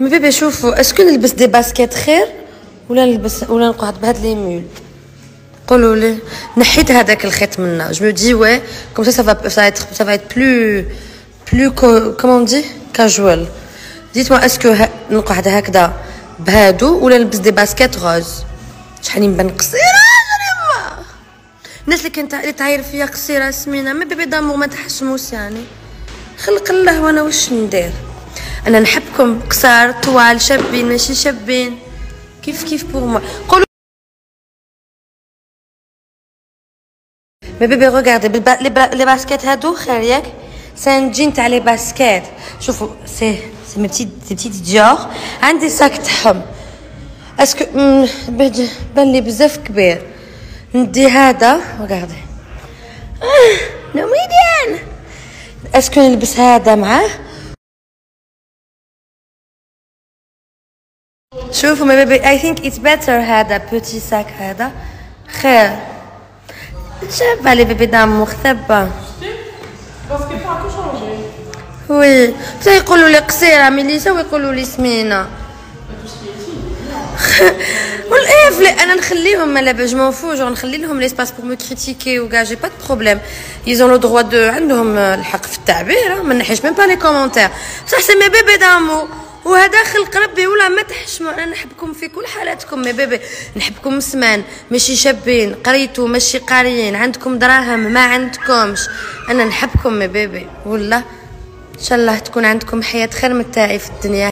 مي بيبي شوفوا اسكو نلبس دي باسكيت خير ولا نلبس ولا نقعد بهاد لي مول؟ قولوا لي نحيت هذاك الخيط منا. جو دي وي كوم سا سا سا سا ايت بلو بلو كومون دي كاجوال ديت موا اسكو نقعد هكذا بهادو ولا نلبس دي باسكيت غوز شحال نبان قصيرة الناس اللي كانت اللي تعاير فيا قصيرة سمينة ما بيبي دامور ما تحشموش يعني. خلق الله وأنا واش ندير؟ أنا نحبكم قصار طوال شابين ماشي شابين. كيف كيف بور موا قولوا مي بيبي ريغاردي لي باسكيت هادو خير ياك. سي ان جين تاع لي باسكيت. شوفوا سي سي مي بتيت بتيت ديور عندي ساك تاعهم اسكو بان لي بزاف كبير. ندي هذا ريغاردي نو ميديان اسكو نلبس هذا معاه. شوفوا ما بيبي اي ثينك اتس بيتر هذا بوتي ساك هذا. خير. شابه لي بيبي دامو ثبه وي. بصح يقولوا لي قصيرة ميليسا ويقولوا لي سمينة. والإف لي أنا نخليهم ما لاباس جو فو جو نخلي لهم ليسباس بور مو كريتيكي وكاع جي با دو بروبليم ils ont le droit de عندهم الحق في التعبير ما نحيش même pas les commentaires بصح c'est mes bébés d'amour وهذا خلق ربي ولا ما تحشموا أنا نحبكم في كل حالاتكم يا bébés نحبكم سمان ماشي شابين قريتو ماشي قاريين عندكم دراهم ما عندكمش. أنا نحبكم يا bébés ولا إن شاء الله تكون عندكم حياة خير من تاعي في الدنيا.